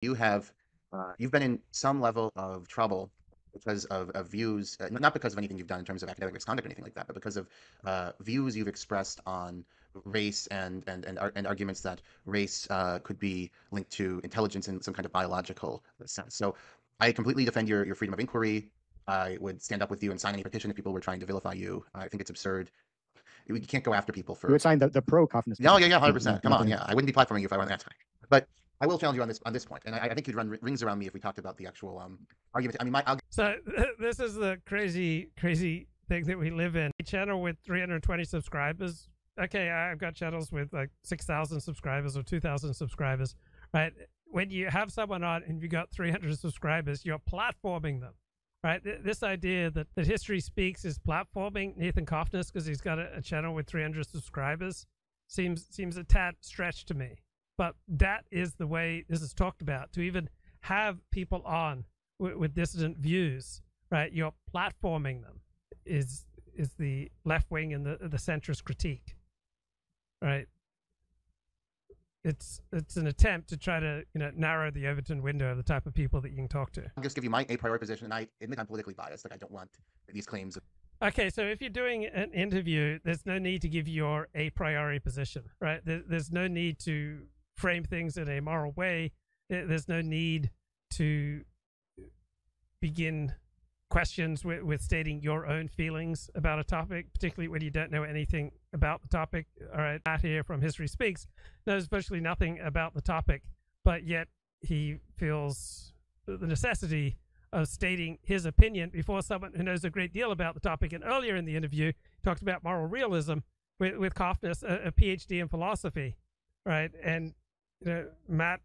you have uh, you've been in some level of trouble because of, of views, uh, not because of anything you've done in terms of academic misconduct or anything like that, but because of uh, views you've expressed on race and and and, and arguments that race uh, could be linked to intelligence in some kind of biological sense. So I completely defend your, your freedom of inquiry. I would stand up with you and sign any petition if people were trying to vilify you. I think it's absurd. We can't go after people for. You would sign the, the pro Cofnas. No, yeah, yeah, hundred percent. Come on, yeah. I wouldn't be platforming you if I were an anti. But I will challenge you on this on this point, and I, I think you'd run rings around me if we talked about the actual um, argument. I mean, my, so this is the crazy, crazy thing that we live in. A channel with 320 subscribers. Okay, I've got channels with like 6,000 subscribers or 2,000 subscribers. Right? When you have someone on and you got 300 subscribers, you're platforming them. Right? This idea that, that history speaks is platforming Nathan Cofnas because he's got a, a channel with 300 subscribers seems seems a tad stretch to me. But that is the way this is talked about. To even have people on with, with dissident views, right? You're platforming them is is the left wing and the the centrist critique, right? It's it's an attempt to try to you know narrow the Overton window of the type of people that you can talk to. I'll just give you my a priori position, and I admit I'm politically biased. Like I don't want these claims. Okay, so if you're doing an interview, there's no need to give your a priori position, right? There, there's no need to frame things in a moral way, eh, there's no need to begin questions with, with stating your own feelings about a topic, particularly when you don't know anything about the topic. All right, Matt here from History Speaks knows virtually nothing about the topic, but yet he feels the necessity of stating his opinion before someone who knows a great deal about the topic. And earlier in the interview, talked about moral realism with, with Cofnas, uh, a, a PhD in philosophy, right? And you know, Matt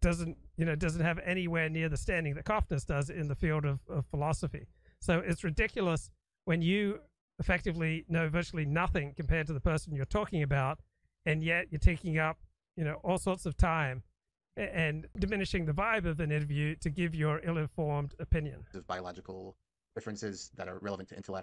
doesn't you know doesn't have anywhere near the standing that Cofnas does in the field of, of philosophy. So it's ridiculous when you effectively know virtually nothing compared to the person you're talking about, and yet you're taking up you know all sorts of time and diminishing the vibe of an interview to give your ill-informed opinion. There's biological differences that are relevant to intellect.